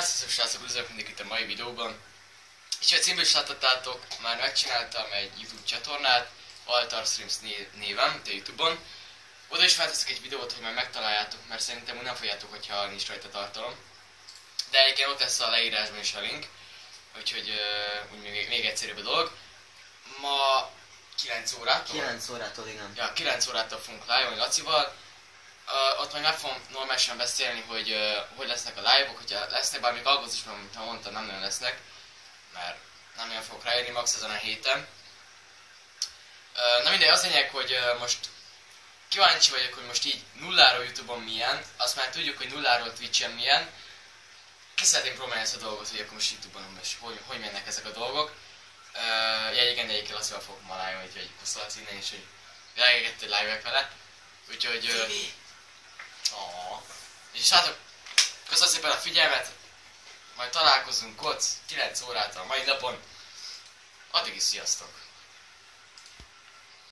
Sziasztok srácok, üdvözlök mindenkit a mai videóban. És a címből is láthattátok, már megcsináltam egy YouTube csatornát, Altar Streams néven, a Youtube-on. Oda is felteszek egy videót, hogy már megtaláljátok, mert szerintem úgy nem fogjátok, hogyha nincs rajta tartalom. De egyébként ott lesz a leírásban is a link, úgyhogy uh, úgy még, még egyszerűbb a dolog. Ma 9 órától? 9 órától, igen. Ja, 9 órától fogunk live Lacival Uh, ott majd meg fogom normálisan beszélni, hogy uh, hogy lesznek a live-ok, hogyha lesznek, bár még augusztusban, ha mondtam, nem nagyon lesznek, mert nem nagyon fogok ráérni max ezen a héten. Uh, na mindegy, az lényeg, hogy uh, most kíváncsi vagyok, hogy most így nulláról Youtube-on milyen, azt már tudjuk, hogy nulláról Twitch-en milyen. Ki szeretném próbálni ezt a dolgot, hogy akkor most Youtube-on most hogy, hogy mennek ezek a dolgok. Uh, ja, igen, egyébként azt fogok ma live hogy kuszolsz innen, és hogy elégett egy live vele. Úgyhogy... Uh, Oh. És hát, köszönöm szépen a figyelmet, majd találkozunk ott 9 órától a mai napon. Addig is sziasztok!